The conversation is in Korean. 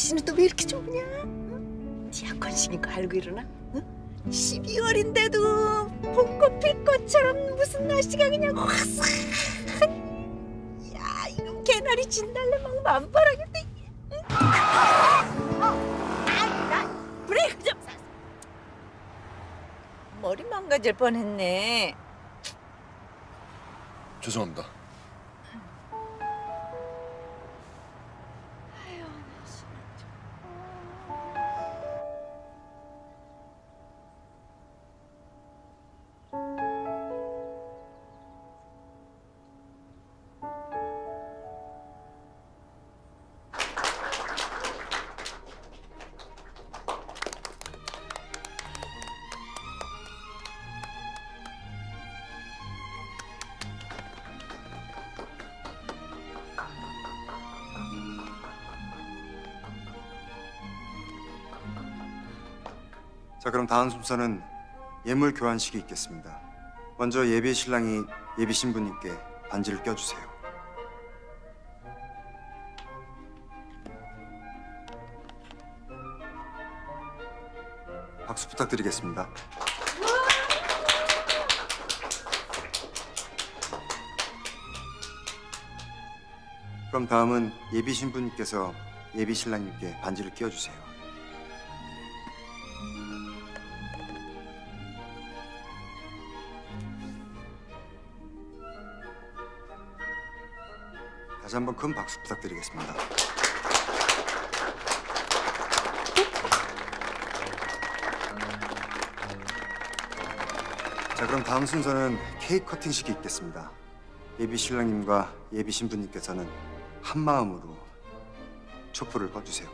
날씨는 또 왜 이렇게 좋으냐? 응? 디아콘식인 거 알고 일어나? 응? 12월인데도 봄꽃 필 것처럼 무슨 날씨가 그냥 화사한 야 이거 개나리 진달래 막 만발하겠다 응? 아, 나 브레이크 머리 망가질 뻔했네 죄송합니다. 자 그럼 다음 순서는 예물 교환식이 있겠습니다. 먼저 예비 신랑이 예비 신부님께 반지를 껴주세요. 박수 부탁드리겠습니다. 그럼 다음은 예비 신부님께서 예비 신랑님께 반지를 끼워주세요. 다시 한번 큰 박수 부탁드리겠습니다. 자, 그럼 다음 순서는 케이크 커팅식이 있겠습니다. 예비 신랑님과 예비 신부님께서는 한 마음으로 촛불을 꺼주세요.